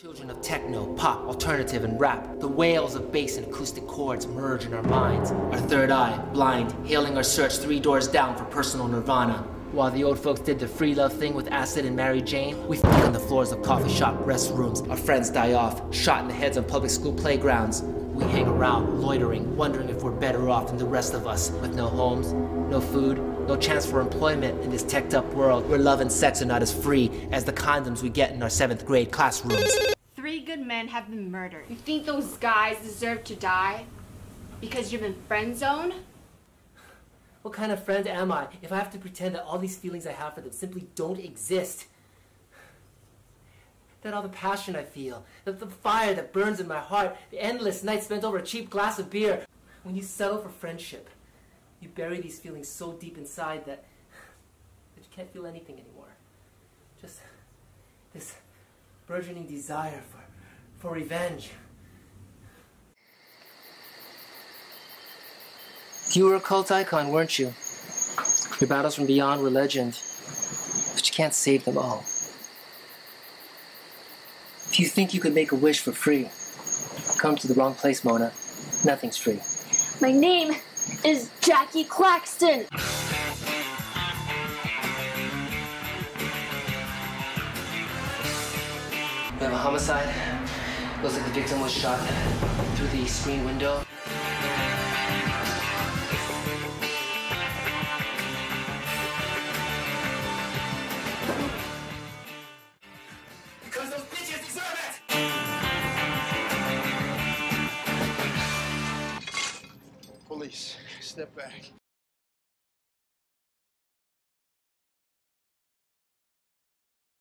Children of techno, pop, alternative, and rap, the wails of bass and acoustic chords merge in our minds. Our third eye, blind, hailing our search three doors down for personal nirvana. While the old folks did the free love thing with acid and Mary Jane, we fuck on the floors of coffee shop restrooms. Our friends die off, shot in the heads on public school playgrounds. We hang around, loitering, wondering if we're better off than the rest of us, with no homes, no food, no chance for employment in this teched up world where love and sex are not as free as the condoms we get in our seventh grade classrooms. Three good men have been murdered. You think those guys deserve to die? Because you've been friend zoned? What kind of friend am I if I have to pretend that all these feelings I have for them simply don't exist? That all the passion I feel, that the fire that burns in my heart, the endless nights spent over a cheap glass of beer. When you settle for friendship, you bury these feelings so deep inside that, that you can't feel anything anymore. Just this burgeoning desire for, for revenge. You were a cult icon, weren't you? Your battles from beyond were legend, but you can't save them all. If you think you could make a wish for free, come to the wrong place, Mona. Nothing's free. My name is Jackie Claxton. We have a homicide. Looks like the victim was shot through the screen window. Police, step back.